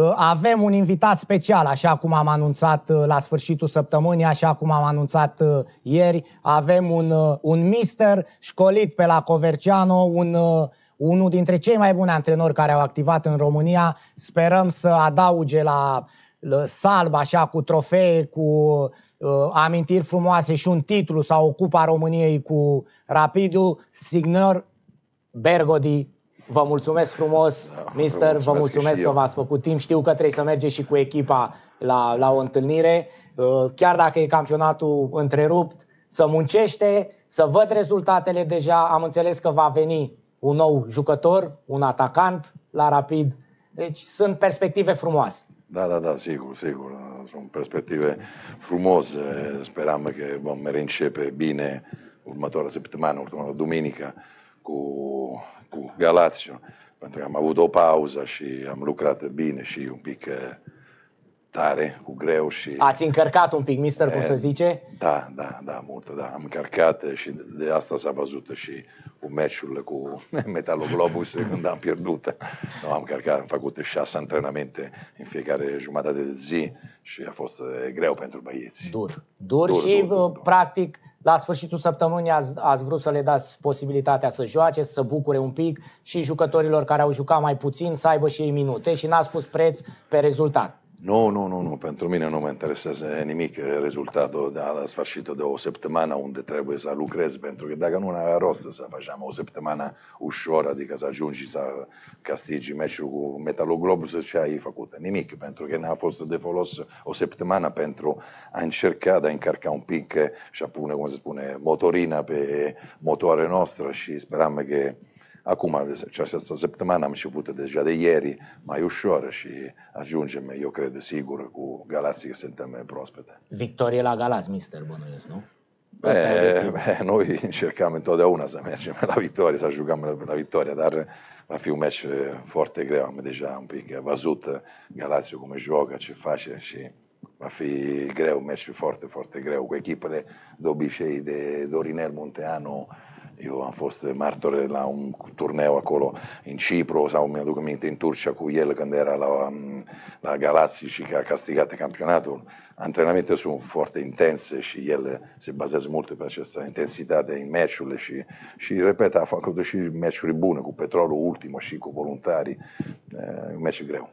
Uh, avem un invitat special, așa cum am anunțat uh, la sfârșitul săptămânii, așa cum am anunțat uh, ieri. Avem un, un mister școlit pe la Coverciano, un, unul dintre cei mai buni antrenori care au activat în România. Sperăm să adauge la salb, așa, cu trofee, cu uh, amintiri frumoase și un titlu sau o Cupa României cu Rapidul, Signor Bergodi Vă mulțumesc frumos, da, mister, vă mulțumesc că v-ați făcut timp. Știu că trebuie să mergeți și cu echipa la, la o întâlnire. Uh, chiar dacă e campionatul întrerupt, să muncește, să văd rezultatele deja. Am înțeles că va veni un nou jucător, un atacant la Rapid. Deci sunt perspective frumoase. Da, da, da, sigur, sigur. Sunt perspective frumoase. Speram că vom reîncepe bine următoarea săptămână, următoarea duminică cu, cu Galațio, pentru că am avut o pauză și am lucrat bine și un pic eh, tare, cu greu și... Ați încărcat un pic, mister, e, cum se zice? Da, da, da, mult, da. Am încărcat și de asta s-a văzut și cu meciurile cu Metaloglobus când am pierdut. No, am încărcat, am făcut șase antrenamente în fiecare jumătate de zi și a fost e, greu pentru băieți. Dur. Dur, dur și, dur, dur, dur. Practic, la sfârșitul săptămânii ați, ați vrut să le dați posibilitatea să joace, să bucure un pic și jucătorilor care au jucat mai puțin să aibă și ei minute și n-ați pus preț pe rezultat. Nu, nu, nu, nu, pentru mine nu mă interesează nimic rezultatul de la sfârșitul de o săptămână unde trebuie să lucrez, pentru că dacă nu avea rost să facem o săptămână ușor, adică să ajungi să castigi meciul cu Metaloglobus și ai făcut nimic, pentru că n-a fost de folos o săptămână pentru a încerca de a încărca un pic și a pune, cum se spune, motorina pe motoare noastră și speram că Acum, această săptămână am început deja de ieri, mai ușor și ajungem, eu cred, sigur, cu Galații că suntem proaspete. Victorie la Galați, mister, bănuiesc, nu? Beh, beh, noi încercăm întotdeauna să mergem la victorie, să jucăm la victorie, dar va fi un meci foarte greu. Am deja un pic văzut Galațiu cum joacă, ce face și va fi greu, un meci foarte, foarte greu cu echipele de obicei de Dorinel Munteanu, eu am fost martore la un turneu acolo în Cipru sau mi-aduc aminte în Turcia cu el când era la, la Galați și că a castigat campionatul. Antrenamentele sunt foarte intense și el se bazează mult pe această intensitate în meciurile și, și repet, a făcut și meciuri bune cu Petrolul ultimo și cu voluntarii. E un meci greu.